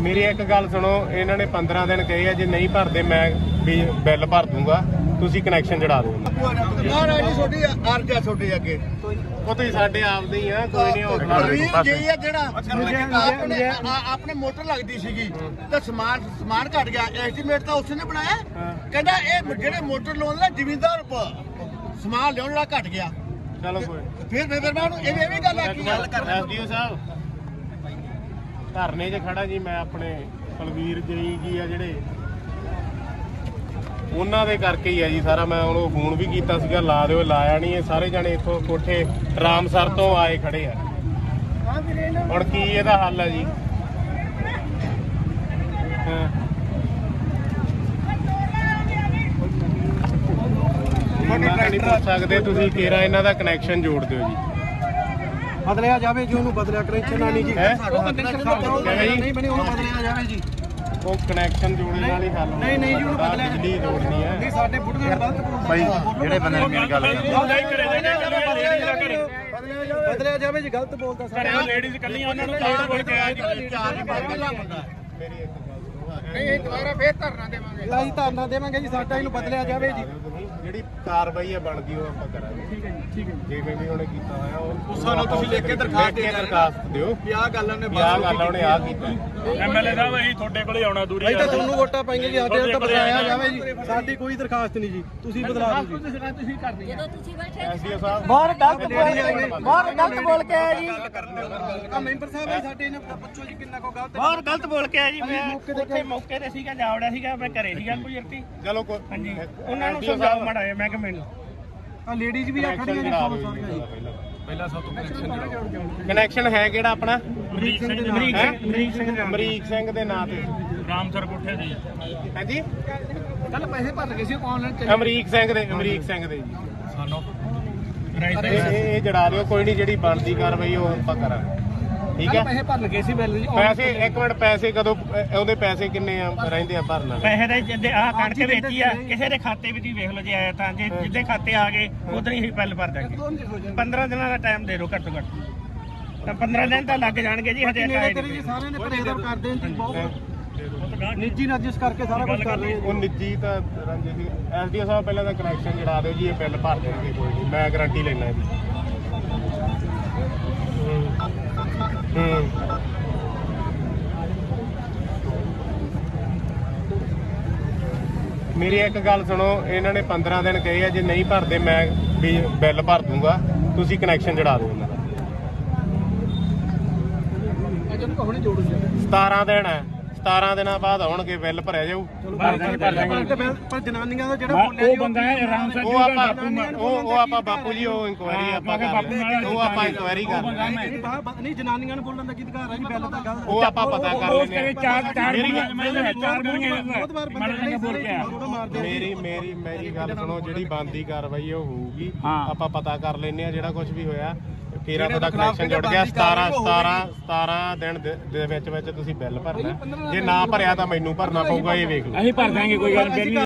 ਮੇਰੀ ਇੱਕ ਗੱਲ ਸੁਣੋ ਇਹਨਾਂ ਨੇ 15 ਦਿਨ ਕਹੇ ਆ ਜੇ ਨਹੀਂ ਭਰਦੇ ਮੈਂ ਵੀ ਬਿੱਲ ਭਰ ਦੂੰਗਾ ਤੁਸੀਂ ਕਨੈਕਸ਼ਨ ਜੜਾ ਦਿਓ। ਮਹਾਰਾਜ ਜੀ ਛੋਟੀ ਅਰਜ ਆ ਛੋਟੀ ਅੱਗੇ। ਉਹ ਤੁਸੀਂ ਸਾਡੇ ਆਪਦੇ ਹੀ ਆ ਕੋਈ ਨਹੀਂ ਹੌਸਲਾ ਪ੍ਰਵੀਨ ਰੱਖੋ। ਜੀ ਆ ਜਿਹੜਾ ਆਪਣੇ ਆ- ਆਪਣੇ ਮੋਟਰ ਲੱਗਦੀ ਸੀਗੀ ਤੇ ਸਮਾਨ ਸਮਾਨ ਘਟ ਗਿਆ। ਐਸਟੀਮੇਟ ਤਾਂ ਉਸਨੇ ਬਣਾਇਆ। ਹਾਂ। ਕਹਿੰਦਾ ਇਹ ਜਿਹੜੇ ਮੋਟਰ ਲਾਉਣ ਦਾ ਜ਼ਿਮੀਂਦਾਰ ਪ- ਸਮਾਨ ਲਿਆਉਣ ਵਾਲਾ ਘਟ ਗਿਆ। ਚਲੋ ਕੋਈ ਫਿਰ ਫਿਰ ਮੈਂ ਉਹਨੂੰ ਇਹ ਇਹ ਵੀ ਗੱਲ ਆਖੀ ਗੱਲ ਕਰ ਐਸਡੀਓ ਸਾਹਿਬ ਧਰਨੇ 'ਚ ਖੜਾ ਜੀ, ਮੈਂ ਆਪਣੇ ਕੁਲਵੀਰ ਜੀ ਆ ਜਿਹੜੇ। ਉਹਨਾਂ ਦੇ ਕਰਕੇ ਹੀ ਆ ਜੀ ਸਾਰਾ, ਮੈਂ ਉਹਨੂੰ ਫੋਨ ਵੀ ਕੀਤਾ ਸੀਗਾ, ਲਾ ਦਿਓ, ਲਾਇਆ ਨਹੀਂ ਇਹ ਸਾਰੇ ਜਣੇ ਇੱਥੋਂ ਕੋਠੇ ਰਾਮਸਰ ਤੋਂ ਆਏ ਖੜੇ ਆ। ਹੁਣ ਕੀ ਇਹਦਾ ਹੱਲ ਹੈ ਜੀ? ਹਾਂ। ਨਹੀਂ ਪੁੱਛ ਸਕਦੇ ਤੁਸੀਂ ਕਿਹੜਾ ਇਹਨਾਂ ਦਾ ਕਨੈਕਸ਼ਨ ਜੋੜ ਦਿਓ ਜੀ। ਬਦਲਿਆ ਜਾਵੇ ਜੀ ਉਹਨੂੰ ਬਦਲਿਆ ਕਨੈਕਸ਼ਨ ਨਾਲ ਨਹੀਂ ਜੀ? ਉਹ connection ਨਾਲ ਕਿਵੇਂ ਜੀ? ਨਹੀਂ ਬਣੀ ਉਹਨੂੰ ਬਦਲਿਆ ਜਾਵੇ ਜੀ। ਉਹ ਕਨੈਕਸ਼ਨ ਜੋੜਨ ਨਾਲ ਹੀ ਹੱਲ ਹੋਣਾ। ਨਹੀਂ, ਨਹੀਂ ਜੀ, ਉਹਨੂੰ ਬਦਲਿਆ- ਬਿਜਲੀ ਜੋੜਨੀ ਹੈ। ਨਹੀਂ ਸਾਡੇ ਬੁੱਢੇ ਗਲਤ ਬੋਲਦੇ ਭਾਈ ਜਿਹੜੇ ਬੰਦੇ ਨੇ ਮੇਰੀ ਗੱਲ ਬਦਲਿਆ ਜਾਵੇ ਜੀ ਗਲਤ ਬੋਲਦਾ ਸਾਰਾ ਲੇਡੀਜ਼ ਕੱਲੀਆਂ ਉਹਨਾਂ ਨੂੰ ਚਾਰ ਬੋਲ ਕੇ ਆਇਆ ਜੀ। ਚਾਰ ਬੰਦਾ ਬੰਦਾ ਮੇਰੀ ਇੱਕ ਨਹੀਂ ਦੁਬਾਰਾ ਫੇਰ ਧਰਨਾ ਦੇਵਾਂਗੇ। ਅਸੀਂ ਧਰਨਾ ਦੇਵਾਂਗੇ ਜੀ ਸਾਡਾ ਇਹਨੂੰ ਬਦਲਿਆ ਜਾਵੇ ਜੀ। ਤੁਸੀਂ ਜਿਹੜੀ ਕਾਰਵਾਈ ਹੈ ਬਣਦੀ ਉਹ ਆਪਾਂ ਕਰਾਂਗੇ। ਠੀਕ ਹੈ ਜੀ ਠੀਕ ਹੈ ਜਿਵੇਂ ਵੀ ਉਹਨੇ ਕੀਤਾ ਹੋਇਆ ਉਹ ਸਾਨੂੰ ਤੁਸੀਂ ਲਿਖ ਕੇ ਦਰਖਾਸਤ ਦੇ ਦਰਖਾਸਤ ਦਿਓ। ਵੀ ਆਹ ਗੱਲ ਉਹਨੇ ਆਹ ਗੱਲ ਉਹਨੇ ਆ ਕੀਤਾ। ਐਮਐਲਏ ਸਾਹਿਬ ਅਸੀਂ ਤੁਹਾਡੇ ਕੋਲੇ ਆਉਣਾ ਦੂਰੀ ਅਸੀਂ ਤਾਂ ਤੁਹਾਨੂੰ ਵੋਟਾਂ ਪਾਈਆਂ ਜੀ ਸਾਡੇ ਤਾਂ ਬਦਲਾਇਆ ਜਾਵੇ ਜੀ। ਸਾਡੀ ਕੋਈ ਦਰਖਾਸਤ ਨਹੀਂ ਜੀ ਤੁਸੀਂ ਬਦਲਾ ਦਿਓ ਜੀ। ਜਦੋਂ ਤੁਸੀਂ ਬੈਠੇ ਐਸਡੀਓ ਸਾਹਿਬ। ਬਾਹਰ ਗਲਤ ਬੋਲ ਬਾਹਰ ਗਲਤ ਬੋਲ ਕੇ ਆਇਆ ਜੀ। ਆ ਮੈਂਬਰ ਸਾਹਿਬ ਸਾਡੇ ਨੇ ਪੁੱਛੋ ਜੀ ਕਿੰਨਾ ਕੋ ਗਲਤ ਬਹੁਤ ਗਲਤ ਬੋਲ ਕੇ ਆਇਆ ਜੀ ਮੈਂ। ਉੱਥੇ ਮੌਕੇ ਤੇ ਸੀਗਾ ਜਾਵੜਿਆ ਸੀਗਾ ਮੈਂ ਘਰੇ ਸੀਗਾ ਕੋਈ ਅਰਤੀ ਚਲੋ ਕੋ ਹਾਂਜੀ। ਉਹਨਾਂ ਨੂੰ ਸਮਝਾਓ ਮਾੜਾ ਜਿਹਾ ਮੈਂ ਕਿ ਮੈਨੂੰ। ਆ ਲੇਡੀਜ਼ ਵੀ ਆ ਖੜੀਆਂ ਜੀ ਬਹੁਤ ਸਾਰੀਆਂ ਜੀ ਪਹਿਲਾਂ। ਸਭ ਤੋਂ ਕਨੈਕਸ਼ਨ ਹੈ ਕਿਹੜਾ ਆਪਣਾ? ਅਮਰੀਕ ਸਿੰਘ ਅਮਰੀਕ ਸਿੰਘ ਅਮਰੀਕ ਸਿੰਘ ਦੇ ਅਮਰੀਕ ਸਿੰਘ ਦੇ ਨਾਂ ਤੇ। ਰਾਮਸਰ ਕੋਠੇ ਦੀ ਹਾਂਜੀ? ਕੱਲ ਪੈਸੇ ਭਰ ਲਗੇ ਸੀ ਆਨਲਾਈਨ ਅਮਰੀਕ ਸਿੰਘ ਦੇ ਅਮਰੀਕ ਸਿੰਘ ਦੇ ਜੀ। ਰਾਈਟ ਇਹ ਇਹ- ਇਹ ਜੜਾ ਦਿਓ ਕੋਈ ਨਹੀਂ ਜਿਹੜੀ ਬਣਦੀ ਕਾਰਵਾਈ ਉਹ ਆਪਾਂ ਕਰਾਂਗੇ। ਠੀਕ ਹੈ? ਪੈਸੇ ਭਰ ਲਗੇ ਸੀ ਬਿੱਲ ਜੀ ਪੈਸੇ ਇੱਕ ਮਿੰਟ ਪੈਸੇ ਕਦੋਂ ਅਹ ਉਹਦੇ ਪੈਸੇ ਕਿੰਨੇ ਆ ਰਹਿੰਦੇ ਆ ਭਰਨਾ ਪੈਸੇ ਦੇ ਜਿੱਦੇ ਆਹ ਕਣਕ ਵੇਚੀ ਆ ਕਿਸੇ ਦੇ ਖਾਤੇ ਵਿੱਚ ਹੀ ਵੇਖ ਲਓ ਜੇ ਆਇਆ ਤਾਂ ਜੇ ਜਿੱਦੇ ਖਾਤੇ ਆ ਗਏ ਉਧਰ ਹੀ ਬਿੱਲ ਭਰ ਦਾਂਗੇ 15 ਦਿਨਾਂ ਦਾ ਟਾਈਮ ਦੇ ਦਿਓ ਘੱਟੋ ਘੱਟ। ਤਾਂ 15 ਦਿਨ ਤਾਂ ਲੱਗ ਜਾਣਗੇ ਜੀ ਹਜੇ ਨੇੜੇ ਤੇਰੇ ਜੀ ਸਾਰਿਆਂ ਨੇ ਪਰੇਦਰ ਕਰਦੇ ਨੇ ਜੀ ਬਹੁਤ ਨਿੱਜੀ ਨਰਜਿਸ ਕਰਕੇ ਸਾਰਾ ਕੁਝ ਕਰ ਰਹੇ ਉਹ ਨਿੱਜੀ ਤਾਂ ਰੰਜੇ ਜੀ ਐਸਡੀਓ ਸਾਹਿਬ ਪਹਿਲਾਂ ਤਾਂ ਕਨੈਕਸ਼ਨ ਜੜਾ ਦਿਓ ਜੀ ਇਹ ਬਿੱਲ ਭਰ ਦੇਣਗੇ ਕੋਈ ਨਹੀਂ ਮੈਂ ਗਾਰੰਟੀ ਲੈਣਾ ਇਹਦੀ ਹੂੰ ਹੂੰ ਮੇਰੀ ਇੱਕ ਗੱਲ ਸੁਣੋ ਇਹਨਾਂ ਨੇ 15 ਦਿਨ ਕਹੇ ਆ ਜੇ ਨਹੀਂ ਭਰਦੇ ਮੈਂ ਵੀ ਬਿੱਲ ਭਰ ਦੂੰਗਾ ਤੁਸੀਂ ਕਨੈਕਸ਼ਨ ਜੜਾ ਦਿਓ ਉਹਨਾਂ ਦਾ। ਅਜਨ ਕੋ ਹੁਣੇ ਜੋੜੂ ਜੀ। 17 ਦਿਨ ਹੈ। 17 ਦਿਨਾਂ ਬਾਅਦ ਆਉਣਗੇ ਬਿੱਲ ਭਰਿਆ ਜਾਊ। ਪਰ ਜਨਾਨੀਆਂ ਦਾ ਜਿਹੜਾ ਬੋਲਿਆ ਉਹ ਬੰਦਾ ਹੈ ਰਾਮਸਰ ਉਹ ਆਪਾਂ ਉਹ ਉਹ ਆਪਾਂ ਬਾਪੂ ਜੀ ਉਹ ਇਨਕੁਆਇਰੀ ਆਪਾਂ। ਉਹ ਆਪਾਂ ਇਨਕੁਆਇਰੀ ਕਰ ਰਹੇ ਹਾਂ। ਨਹੀਂ ਬਾਹਰ ਬ- ਨਹੀਂ ਜਨਾਨੀਆਂ ਨੂੰ ਬੋਲਣ ਦਾ ਕੀ ਅਧਿਕਾਰ ਹੈ ਜੀ ਬਿੱਲ ਤਾਂ ਗੱਲ। ਉਹ ਆਪਾਂ ਪਤਾ ਕਰ ਲੈਂਦੇ ਹਾਂ ਚਾਰ ਚਾਰ ਮੇਰੀ ਗੱਲ- ਚਾਰ ਮੁੰਗੇ ਬਹੁਤ ਵਾਰ ਬੰਦੇ ਨੇ ਬੋਲ ਕੇ ਥੋੜਾ ਮਾਰਦੇ ਆ ਮੇਰੀ ਮੇਰੀ ਮੇਰੀ ਗੱਲ ਸੁਣੋ ਜਿਹੜੀ ਬੰਦੀ ਕਾਰਵਾਈ ਉਹ ਹੋਊਗੀ। ਆਪਾਂ ਪਤਾ ਕਰ ਲੈਂਦੇ ਆ ਜਿਹੜਾ ਕੁਝ ਵੀ ਹੋਇਆ। ਕੇਰਾ ਤੁਹਾਡਾ ਕਨੈਕਸ਼ਨ ਜੁੜ ਗਿਆ। 17 17 17 ਦਿਨ ਦੇ- ਦੇ ਵਿੱਚ ਵਿੱਚ ਤੁਸੀਂ ਬਿੱਲ ਭਰਨਾ। ਜੇ ਨਾ ਭਰਿਆ ਤਾਂ ਮੈਨੂੰ ਭਰਨਾ ਪਊਗਾ ਇਹ ਵੇਖ ਲਓ। ਅਸੀਂ ਭਰ ਦਾਂਗੇ ਕੋਈ ਗੱਲ ਨਹੀਂ